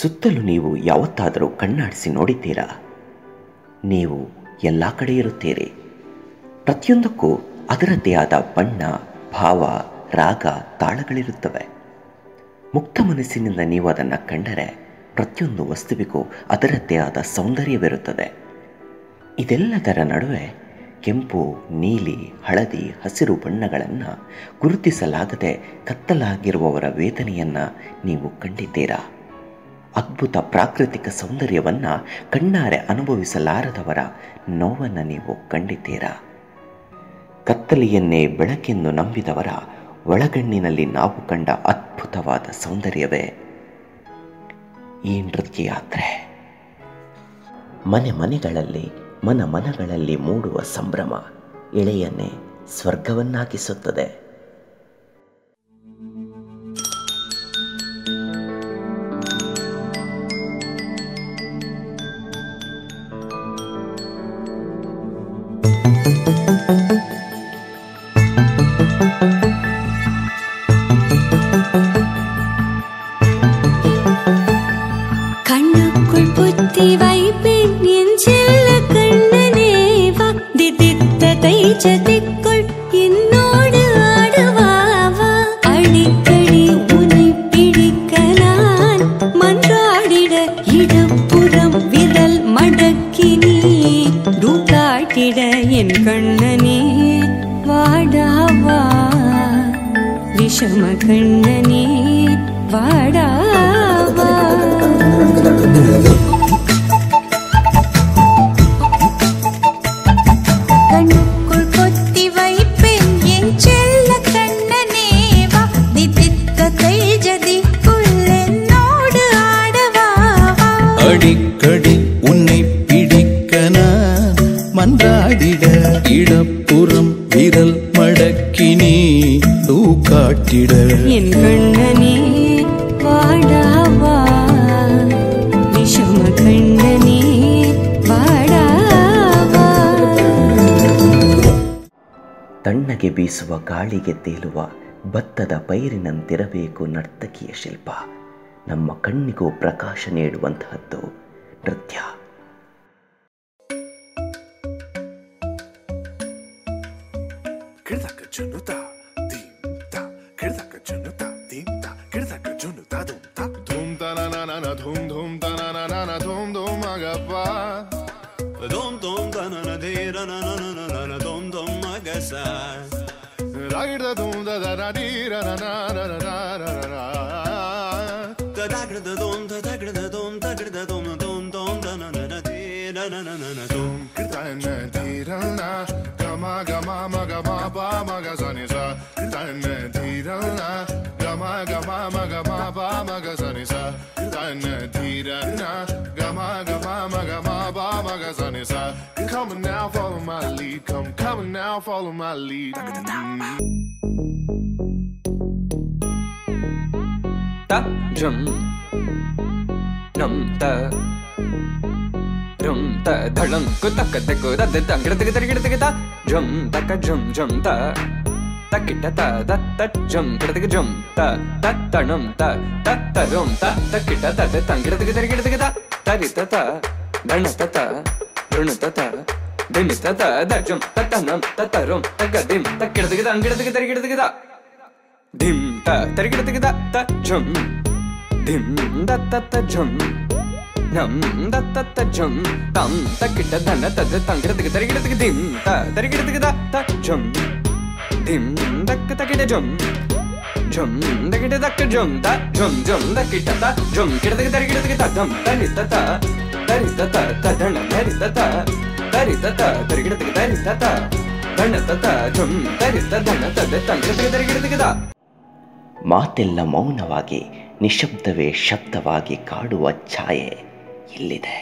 ಸುತ್ತಲೂ ನೀವು ಯಾವತ್ತಾದರೂ ಕಣ್ಣಾಡಿಸಿ ನೋಡಿದ್ದೀರಾ? ನೀವು ಎಲ್ಲ ಕಡೆ ಇರುತ್ತೀರಿ. ಪ್ರತಿಯೊಂದಕ್ಕೂ ಅದರದ್ದೇ ಆದ ಬಣ್ಣ, ಭಾವ, ರಾಗ, ತಾಳಗಳಿರುತ್ತವೆ. ಮುಕ್ತ ಮನಸ್ಸಿನಿಂದ ನೀವು ಅದನ್ನು ಕಂಡರೆ ಪ್ರತಿಯೊಂದು ವಸ್ತುವಿಗೂ ಅದರದ್ದೇ ಆದ ಸೌಂದರ್ಯವಿರುತ್ತದೆ. ಇದೆಲ್ಲದರ ನಡುವೆ ಕೆಂಪು, ನೀಲಿ, ಹಳದಿ, ಹಸಿರು ಬಣ್ಣಗಳನ್ನು ಗುರುತಿಸಲಾಗದೆ ಕತ್ತಲಾಗಿರುವವರ ವೇದನೆಯನ್ನು ನೀವು ಕಂಡಿದ್ದೀರಾ? ಅದ್ಭುತ ಪ್ರಾಕೃತಿಕ ಸೌಂದರ್ಯವನ್ನು ಕಣ್ಣಾರೆ ಅನುಭವಿಸಲಾರದವರ ನೋವನ್ನು ನೀವು ಕಂಡಿದ್ದೀರಾ? ಕತ್ತಲೆಯನ್ನೇ ಬೆಳಕೆಂದು ನಂಬಿದವರ ಒಳಗಣ್ಣಿನಲ್ಲಿ ನಾವು ಕಂಡ ಅದ್ಭುತವಾದ ಸೌಂದರ್ಯವೇ? ಈ ನೃತ್ಯ ಯಾತ್ರೆ ಮನೆ ಮನೆಗಳಲ್ಲಿ, ಮನ ಮನಗಳಲ್ಲಿ ಮೂಡುವ ಸಂಭ್ರಮ, ಎಳೆಯನ್ನೇ ಸ್ವರ್ಗವನ್ನಾಗಿಸುತ್ತದೆ. இடப்புறம் விரல் மடக்கி நீ காட்டிட என் கண்ணனே வாடாவா விஷம கண்ணனே வாடா ತಣ್ಣಗೆ ಬೀಸುವ ಗಾಳಿಗೆ ತೇಲುವ ಭತ್ತದ ಪೈರಿನಂತಿರಬೇಕು ನರ್ತಕಿಯ ಶಿಲ್ಪ. ನಮ್ಮ ಕಣ್ಣಿಗೂ ಪ್ರಕಾಶ ನೀಡುವಂತಹದ್ದು ನೃತ್ಯ. Kirdaka Gama gama maga ma ba maga sanisa Sana Dira Na Gama Gama Ba Sa now, follow my lead. Come come now, follow my lead. Ta drum ta ta Dhalam Kutak Tekuda Dang Gidak Gidak Gidak Drum Taka Drum Ta தக்கிட்ட த தத்தஜம் கிடத்துக்கு ஜம் த தத்தணம் த தத்தரும் த தக்கிட்ட தத்து தங்கிடத்துக்கு தரிக்கிடத்துக்கு த தரித்த த தணத்த த ருணத்த த திமித்த த தஜம் தத்தனம் தத்தரும் தக்கதிம் தக்கிடத்துக்கு தங்கிடத்துக்கு தரிக்கிடத்துக்கு த Thiem த தரிக்கிடத்துக்கு த தஜம் Thiem தத்தஜம் நம் தத்தஜம் தம் தக்கிட்ட தன தத்து தங்கிடத்துக்கு தரிக்கிடத்துக்கு Thiem த தரிக்கிடத்துக்கு த தஜம் ಧಿಮ್ ದಕ್ಕ ತಕಿಟ ಜೊಂ ಜುಮ್ ದಕಿಟ ದಕ್ಕ ಜುಮ್ ತ, ಜುಮ್ ಜುಮ್ ದಕಿಟ ತ. ಜುಮ್ ಕಿಡದಕ್ಕೆ ತರಿ ಗಿಡದಕ್ಕೆ ತ ಧಮ್ ತನಿಸ್ತ ತ ತರಿ ತ ತ ಧಣ ತರಿಸ್ತ ತ ತರಿಸ್ತ ತ ತರಿ ಗಿಡದಕ್ಕೆ ತರಿಸ್ತ ತ ಧಣ ತ ತ, ಜುಮ್ ತರಿಸ್ತ ಧಣ ತ ದ ತಂಗಿಡದಕ್ಕೆ ತರಿ ಗಿಡದಕ್ಕೆ ತ ಮಾತೆಲ್ಲ ಮೌನವಾಗಿ, ನಿಶಬ್ದವೇ ಶಬ್ದವಾಗಿ ಕಾಡುವ ಛಾಯೆ ಇಲ್ಲಿದೆ.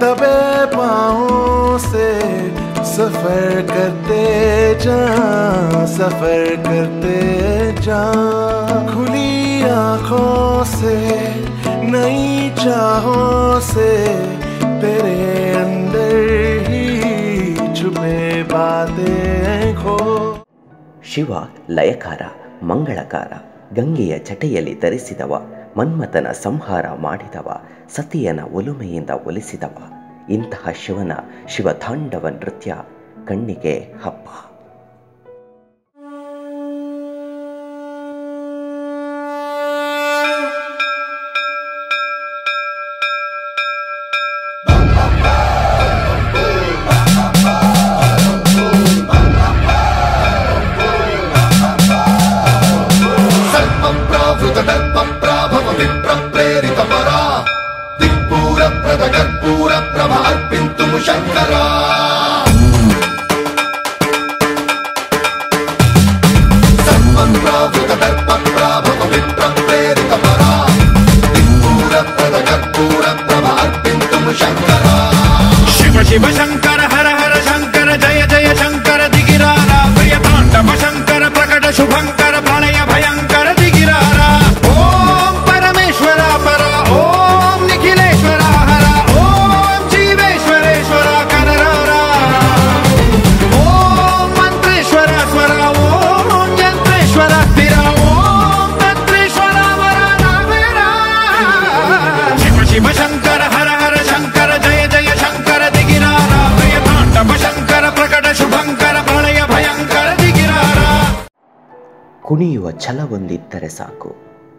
तबे पाँव से सफ़र करते जा सफ़र करते जा खुली आँखों से, नई चाहों से तेरे अंदर ही छुपे बातें खो। ಶಿವ ಲಯಕಾರ ಮಂಗಳಕಾರ ಗಂಗೆಯ ಚಟೆಯಲ್ಲಿ ತರಿಸಿದವ ಮನ್ಮಥನ ಸಂಹಾರ ಮಾಡಿದವ ಸತಿಯನ ಒಲುಮೆಯಿಂದ ಒಲಿಸಿದವ. ಇಂತಹ ಶಿವನ ಶಿವತಾಂಡವ ನೃತ್ಯ ಕಣ್ಣಿಗೆ ಹಬ್ಬ. Shankara. ಕುಣಿಯುವ ಛಲವೊಂದಿದ್ದರೆ ಸಾಕು.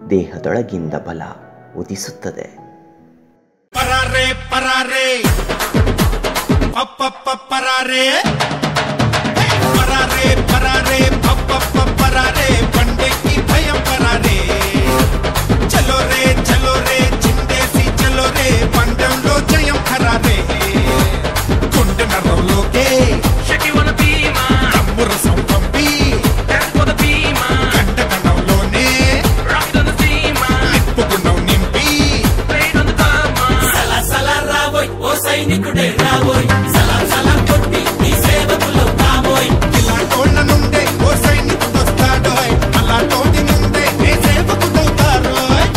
ದೇಹದೊಳಗಿಂದ ಬಲ ಉದಿಸುತ್ತದೆ. ಪರಾರೆ ಪರಾರೆ. ಪರಾರೆ. ಪರಾರೆ ಪರಾರೆ. ఇలాంటోళ్ళ నుండే ఓ సైనికుడొస్తాడోయ్ అలాంటోటి నుండే ఏ సేవకుడవుతారోయ్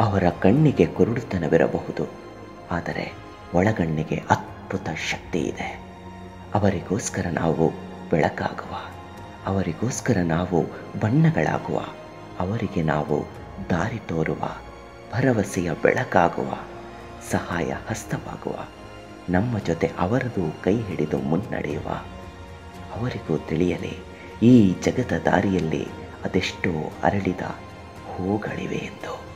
ಅವರ ಕಣ್ಣಿಗೆ ಕುರುಡುತನವಿರಬಹುದು ಆದರೆ ಒಳಗಣ್ಣಿಗೆ ಅದ್ಭುತ ಶಕ್ತಿ ಇದೆ ಅವರಿಗೋಸ್ಕರ ನಾವು ಬೆಳಕಾಗುವ, ಅವರಿಗೋಸ್ಕರ ನಾವು ಬಣ್ಣಗಳಾಗುವ, ಅವರಿಗೆ ನಾವು ದಾರಿ ತೋರುವ, ಭರವಸೆಯ ಬೆಳಕಾಗುವ, ಸಹಾಯ ಹಸ್ತವಾಗುವ, ನಮ್ಮ ಜೊತೆ ಅವರದು ಕೈ ಹಿಡಿದು ಮುನ್ನಡೆಯುವ. ಅವರಿಗೂ ತಿಳಿಯಲಿ, ಈ ಜಗದ ದಾರಿಯಲ್ಲಿ ಅದೆಷ್ಟೋ ಅರಳಿದ ಹೂಗಳಿವೆ ಎಂದು.